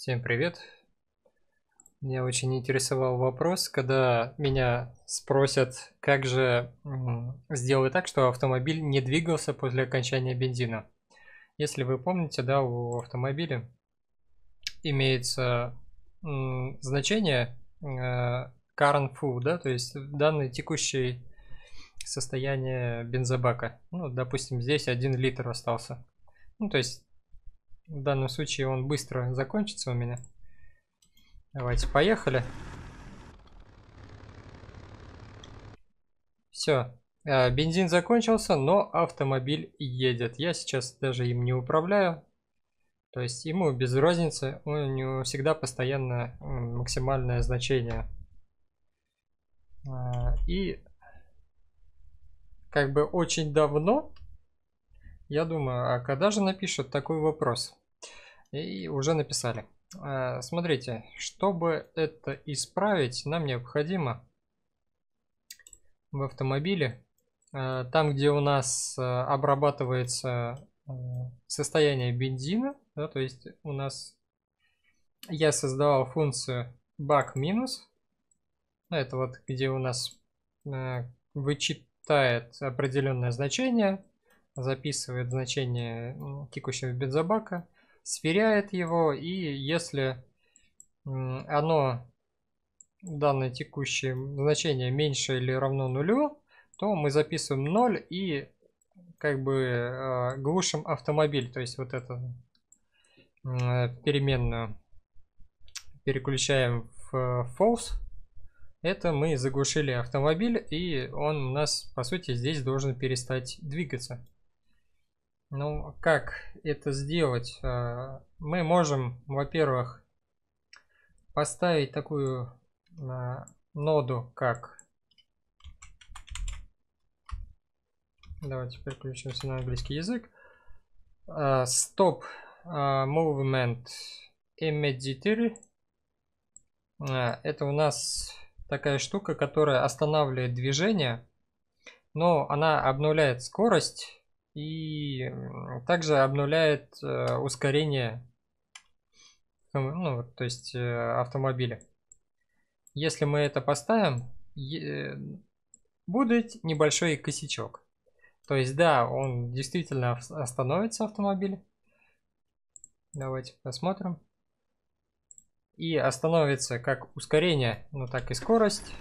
Всем привет! Меня очень интересовал вопрос, когда меня спросят, как же сделать так, что автомобиль не двигался после окончания бензина. Если вы помните, да, у автомобиля имеется значение э, current full, да, то есть данное текущее состояние бензобака. Ну, допустим, здесь 1 литр остался. Ну, то есть в данном случае он быстро закончится у меня. Давайте, поехали. Все. А, бензин закончился, но автомобиль едет. Я сейчас даже им не управляю. То есть ему без разницы, у него всегда постоянно максимальное значение. А, и как бы очень давно, я думаю, а когда же напишут такой вопрос? И уже написали. А, смотрите, чтобы это исправить, нам необходимо в автомобиле, а, там, где у нас а, обрабатывается состояние бензина, да, то есть у нас я создавал функцию бак минус, это вот где у нас вычитает определенное значение, записывает значение текущего бензобака, сверяет его, и если оно, данное текущее значение меньше или равно нулю, то мы записываем 0 и как бы э, глушим автомобиль, то есть вот эту э, переменную переключаем в э, false. Это мы заглушили автомобиль, и он у нас, по сути, здесь должен перестать двигаться. Ну, как это сделать? А, мы можем, во-первых, поставить такую а, ноду, как... Давайте переключимся на английский язык. А, stop Movement Immediately. Это у нас такая штука, которая останавливает движение, но она обнуляет скорость и также обнуляет э, ускорение ну, то есть э, автомобиля. Если мы это поставим, э, будет небольшой косячок. То есть, да, он действительно остановится автомобиль. Давайте посмотрим. И остановится как ускорение, ну так и скорость.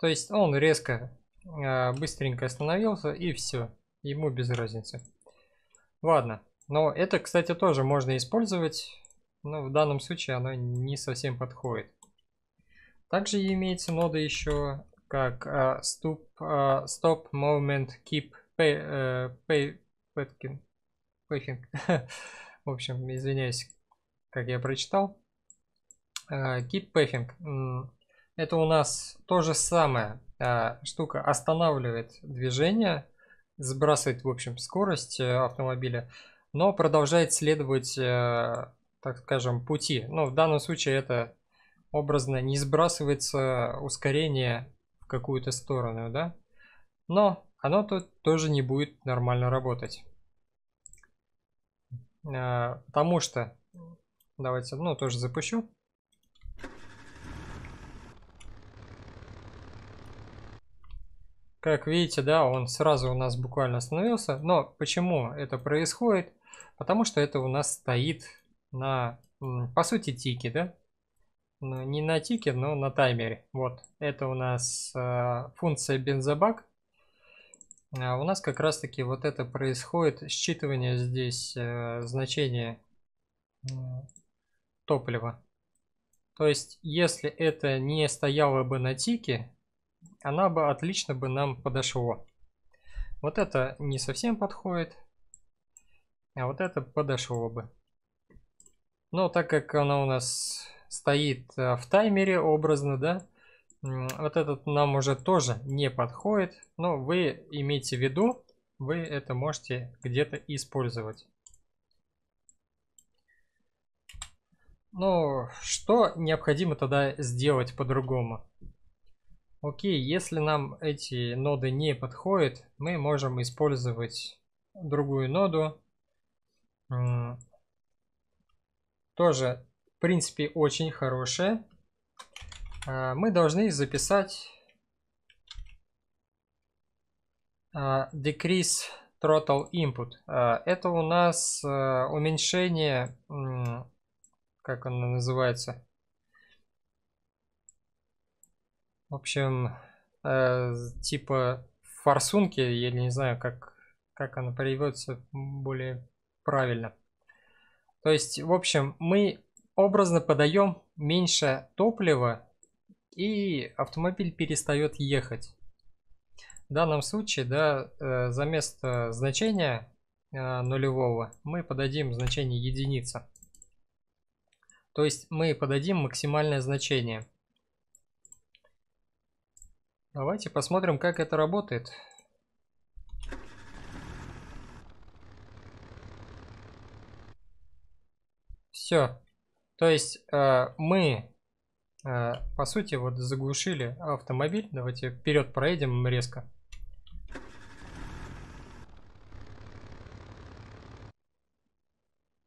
То есть он резко, а, быстренько остановился и все. Ему без разницы. Ладно. Но это, кстати, тоже можно использовать. Но в данном случае оно не совсем подходит. Также имеется нода еще как uh, stop, uh, stop moment keep pay, uh, pay, pay, pay В общем, извиняюсь, как я прочитал. Uh, keep pathing. Это у нас то же самое. А, штука останавливает движение, сбрасывает, в общем, скорость э, автомобиля, но продолжает следовать, э, так скажем, пути. Но в данном случае это образно не сбрасывается ускорение в какую-то сторону, да? Но оно тут тоже не будет нормально работать. А, потому что, давайте, ну, тоже запущу. Как видите, да, он сразу у нас буквально остановился. Но почему это происходит? Потому что это у нас стоит на, по сути, тике, да? Ну, не на тике, но на таймере. Вот, это у нас э, функция бензобак. А у нас как раз таки вот это происходит считывание здесь э, значения э, топлива. То есть, если это не стояло бы на тике, она бы отлично бы нам подошло. Вот это не совсем подходит, а вот это подошло бы. Но так как она у нас стоит э, в таймере образно, да, вот этот нам уже тоже не подходит, но вы имейте в виду, вы это можете где-то использовать. Ну, что необходимо тогда сделать по-другому? Окей, если нам эти ноды не подходят, мы можем использовать другую ноду. тоже, в принципе, очень хорошая. А, мы должны записать а, decrease throttle input. А, это у нас уменьшение, как оно называется? В общем, типа форсунки, я не знаю, как, как оно переводится более правильно. То есть, в общем, мы образно подаем меньше топлива, и автомобиль перестает ехать. В данном случае, да, э, за место значения э, нулевого мы подадим значение единица. То есть мы подадим максимальное значение. Давайте посмотрим, как это работает. Все. То есть э, мы, э, по сути, вот заглушили автомобиль. Давайте вперед проедем резко.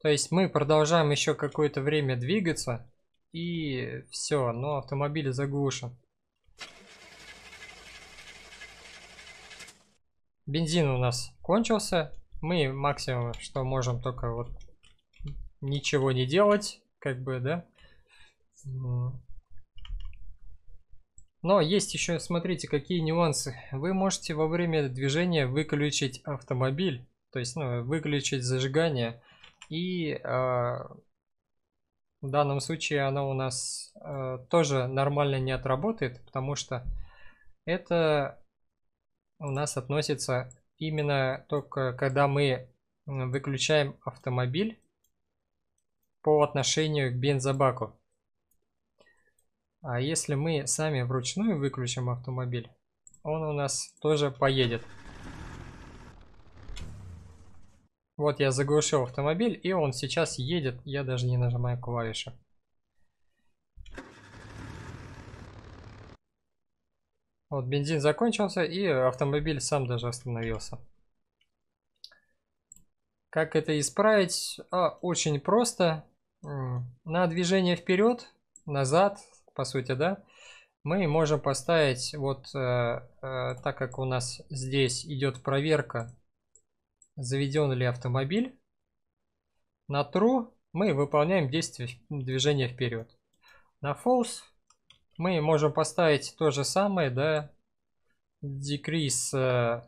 То есть мы продолжаем еще какое-то время двигаться. И все, но автомобиль заглушен. Бензин у нас кончился. Мы максимум, что можем только вот ничего не делать, как бы, да. Но есть еще, смотрите, какие нюансы. Вы можете во время движения выключить автомобиль, то есть, ну, выключить зажигание, и э, в данном случае оно у нас э, тоже нормально не отработает, потому что это у нас относится именно только когда мы выключаем автомобиль, по отношению к бензобаку. А если мы сами вручную выключим автомобиль, он у нас тоже поедет. Вот я заглушил автомобиль, и он сейчас едет, я даже не нажимаю клавиши. Вот бензин закончился, и автомобиль сам даже остановился. Как это исправить? А, очень просто на движение вперед, назад, по сути, да, мы можем поставить, вот э, э, так как у нас здесь идет проверка, заведен ли автомобиль, на true мы выполняем действие движения вперед. На false мы можем поставить то же самое, да, decrease э,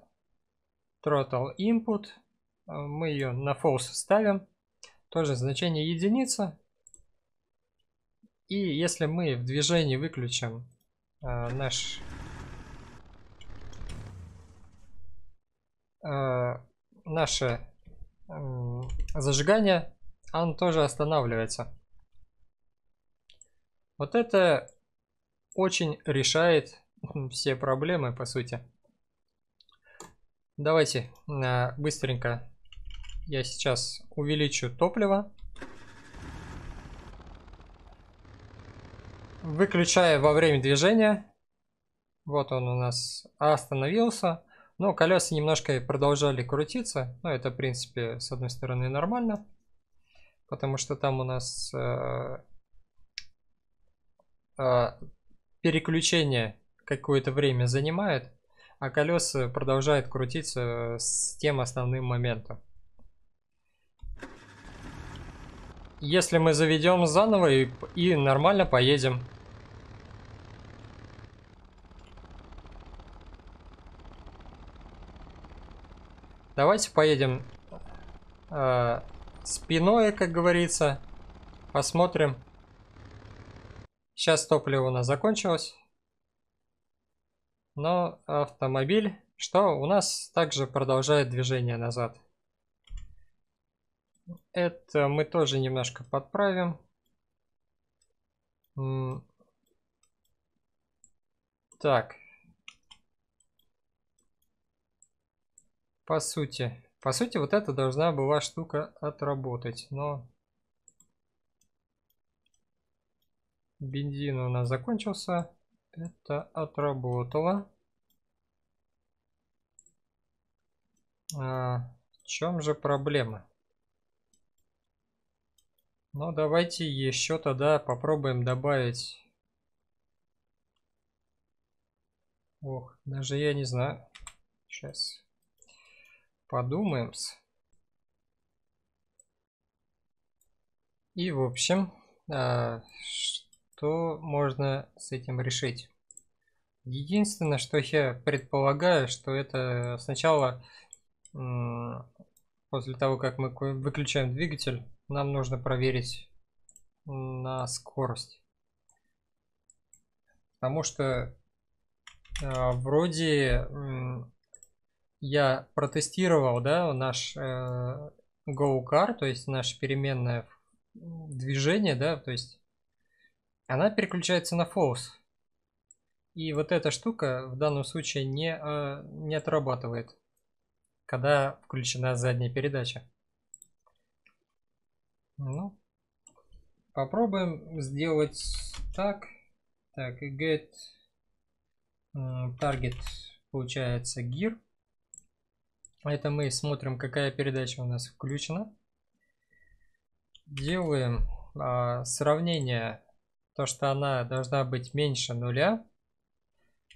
throttle input, мы ее на false ставим, тоже значение единица. И если мы в движении выключим э, наш э, наше э, зажигание, он тоже останавливается. Вот это очень решает все проблемы, по сути. Давайте э, быстренько я сейчас увеличу топливо. Выключаю во время движения. Вот он у нас остановился. Но колеса немножко продолжали крутиться. Но это, в принципе, с одной стороны нормально. Потому что там у нас э, э, переключение какое-то время занимает. А колеса продолжают крутиться с тем основным моментом. если мы заведем заново и, и нормально поедем. Давайте поедем э, спиной, как говорится. Посмотрим. Сейчас топливо у нас закончилось. Но автомобиль, что у нас также продолжает движение назад. Это мы тоже немножко подправим. Так. По сути. По сути, вот эта должна была штука отработать, но... Бензин у нас закончился. Это отработало. А, в чем же проблема? Ну, давайте еще тогда попробуем добавить... Ох, даже я не знаю. Сейчас подумаем. -с. И, в общем, а, можно с этим решить? Единственное, что я предполагаю, что это сначала, после того, как мы выключаем двигатель, нам нужно проверить на скорость. Потому что э, вроде я протестировал, да, наш э, GoCar, то есть наша переменная движение, да, то есть она переключается на false. И вот эта штука в данном случае не, э, не отрабатывает, когда включена задняя передача. Ну, попробуем сделать так. Так, get target получается gear. Это мы смотрим, какая передача у нас включена. Делаем а, сравнение, то что она должна быть меньше нуля.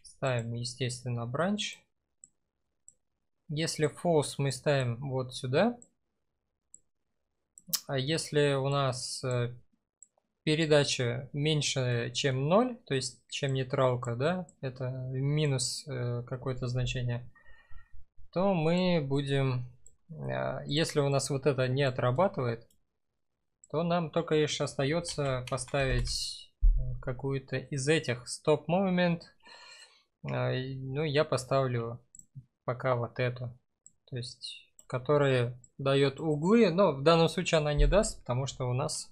Ставим, естественно, бранч. Если false мы ставим вот сюда. А если у нас э, передача меньше, чем 0, то есть чем нейтралка, да, это минус э, какое-то значение, то мы будем, э, если у нас вот это не отрабатывает, то нам только лишь остается поставить какую-то из этих стоп момент. Ну, я поставлю пока вот эту. То есть, которые дает углы, но в данном случае она не даст, потому что у нас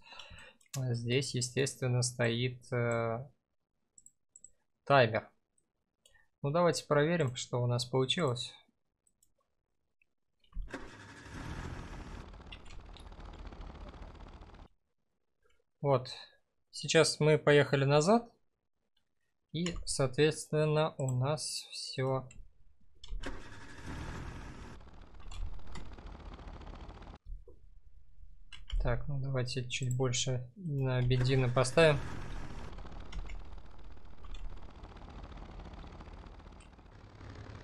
э, здесь, естественно, стоит э, таймер. Ну, давайте проверим, что у нас получилось. Вот, сейчас мы поехали назад, и, соответственно, у нас все Так, ну давайте чуть больше на бензина поставим.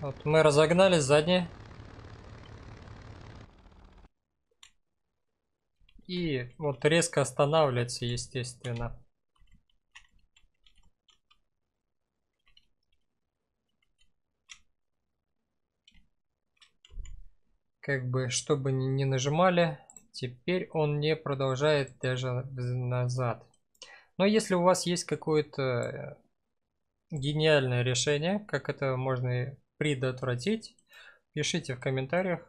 Вот мы разогнали задние. И вот резко останавливается, естественно. Как бы, чтобы не нажимали, Теперь он не продолжает даже назад. Но если у вас есть какое-то э, гениальное решение, как это можно предотвратить, пишите в комментариях.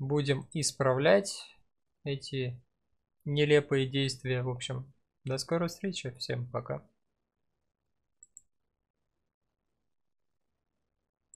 Будем исправлять эти нелепые действия. В общем, до скорой встречи. Всем пока.